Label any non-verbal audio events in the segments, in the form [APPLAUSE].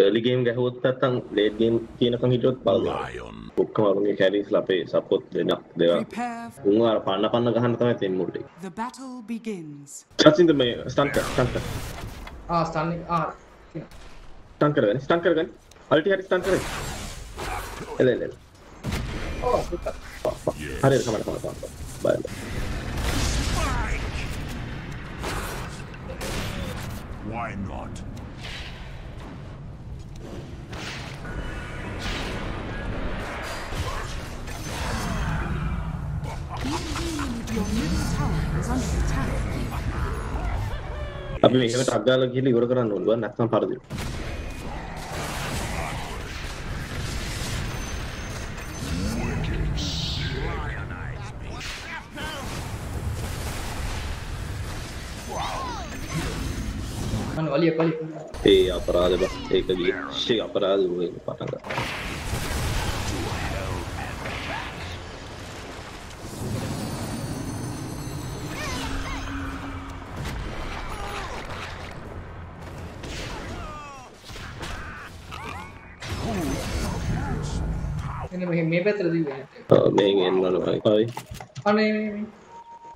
early game ගැහුවොත් නැත්තම් late game කියනකම් හිටියොත් බලන්න. ඔක්කොම අරුන්ගේ කැරීස්ලා අපේ සපෝට් දෙන්න දේවා. Prepare. for- උන් අර පන්න පන්න ගහන්න තමයි battle begins. සචින්ද මේ ස්ටන් කර ස්ටන් කර. ආ ස්ටන් එක ආ ස්ටන් කරගන්න ස්ටන් කරගන්න. අල්ටි හරි ස්ටන් කරගන්න. එල සුපර් හරි කමන්න කමන්න කමන්න. Why not? Your middle tower is under attack. අපි මේකට ටක් ගාලා ගිහලා ඉවර කරන්න ඕන. නැත්නම් පරදිනවා. අන්න වලිය වලිය ඒ අපරාධ බස් ඒක ගිය. ෂේ අපරාධ වෙයි පටන් ගත්තා. එන්න මෙහෙ මේ පැත්තට දීලා ඔව්, මේක එන්න ඕන මයි. හරි. අනේ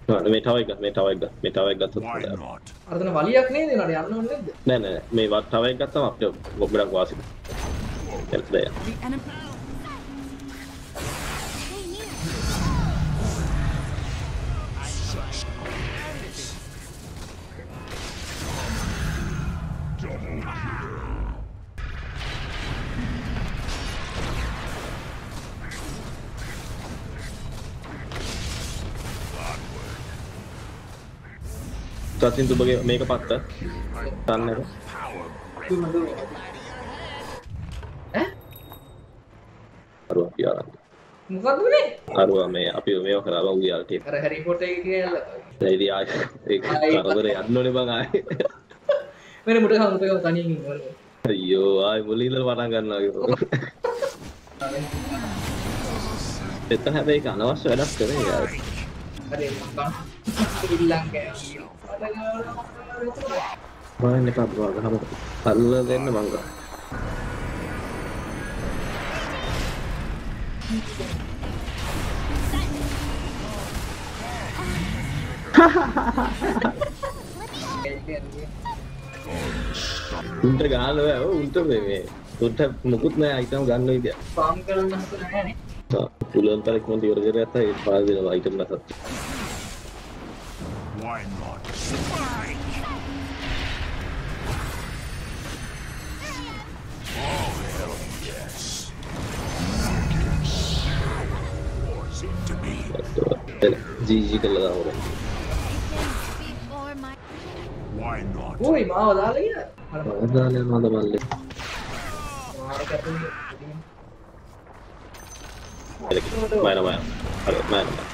නෑ මේ තව එකක් මේ තව එකක් මේ තව එකක් ගත්තොත් Why හොඳයි. not? අරතන වලියක් නේද නඩ යන්න ඕනේ නැද්ද නෑ නෑ. මේ එකක් ගත්තම අපිට ගොඩක් වාසි. එල්ද සචින් තුබගේ මේක පත්ත. දුන්න ඈ අරුවා පියාලන්න. මොකද්ද උනේ අරුවා මේ අපි මේව කරා බං උයාලට. අර හැරි පොටර් එක කියලා ඉතින් ආයි ඒක කරදරේ යන්න ඕනේ බං ආයි. මෙන්න මුට මුට ගහමු තනියෙන් ඉන්නවා අයියෝ ආයි මුලින්ම පටන් ගන්නවා කිව්වා. එතන හැබැයි ඒක අනවශ්‍ය වැඩක් කරේ යාර. හරි මං ඉල්ලන් කෑ බලන්න එපා බ්‍රෝ ගහමු. අල්ල දෙන්න මං ගා. උන්ට ගහන්න බෑ. ඔව් උන්ට මේ මේ උන්ට මොකුත් නෑ අයිටම් ගන්න විදිය. ෆාම් කරන්න හදලා නැහැ නේ පුළුවන් තරම් කොන්ට ඉවර කරලා නැත්නම් ඒ පාර දෙනවා අයිටම් නැසත්. why not Oh, hell yes. Magus. Or seem to be. GG con la daura. Uy, mao, dale ya. Dale, dale, dale, dale. Bueno, bueno, bueno, bueno.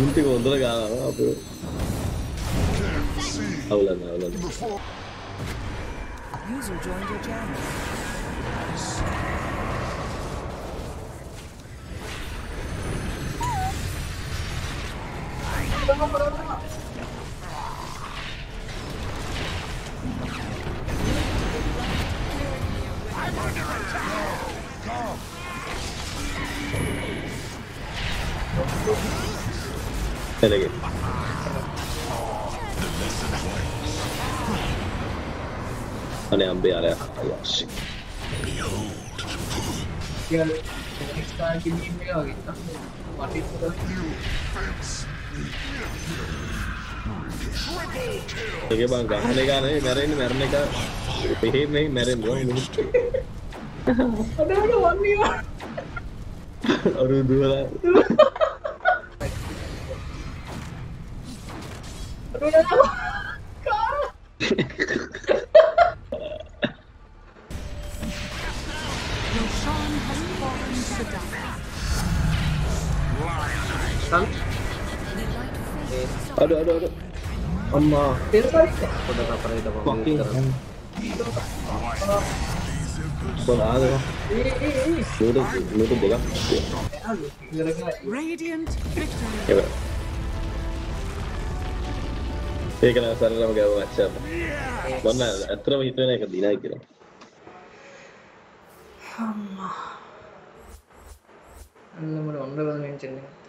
ఇంటికి వందలు కాదా అప్పుడు అవునండి అవునండి User your channel. लगे अरे हम भी आ रहे हैं। हाँ, ये बात गाने का नहीं मेरे नहीं मेरे का ये नहीं मेरे नहीं अरे वाला [LAUGHS] Stun. Aduh, aduh, aduh. Amma. Udah tak pernah kita Fucking. Bola ada. Ini, ini, ini. Radiant victory. Ya, Fíjate que la sala me quedó machado. No nada, esto lo visto en Argentina, creo. അമ്മ നമ്മൾ ഒന്നര പതിനഞ്ച് ഉണ്ടെങ്കിൽ